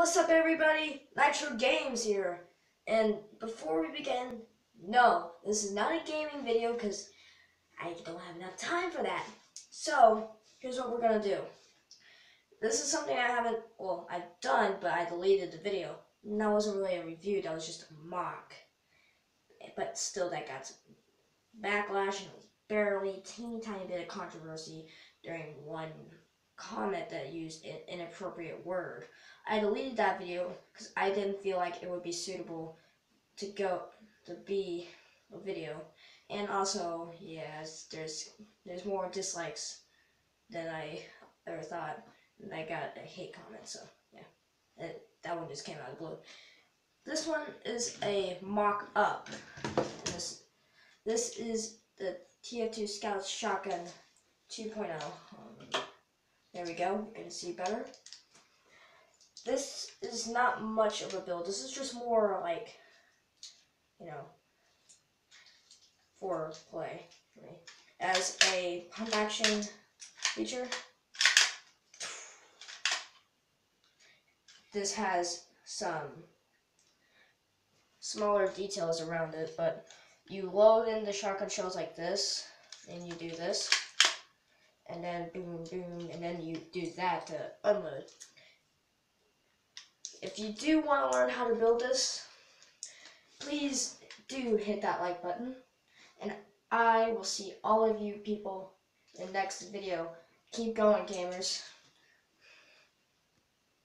What's up everybody? Nitro Games here. And before we begin, no, this is not a gaming video because I don't have enough time for that. So, here's what we're going to do. This is something I haven't, well, I've done, but I deleted the video. And that wasn't really a review, that was just a mock. But still, that got some backlash and it was barely teeny tiny bit of controversy during one comment that used an inappropriate word. I deleted that video because I didn't feel like it would be suitable to go to be a video. And also, yes, there's there's more dislikes than I ever thought. And I got a hate comment, so yeah. It, that one just came out of the blue. This one is a mock up. This this is the TF2 Scout Shotgun 2.0. Um, there we go. You can see better. This is not much of a build. This is just more like, you know, for play. As a pump action feature, this has some smaller details around it, but you load in the shotgun shells like this, and you do this and then boom, boom, and then you do that to unload. If you do want to learn how to build this, please do hit that like button, and I will see all of you people in the next video. Keep going, gamers.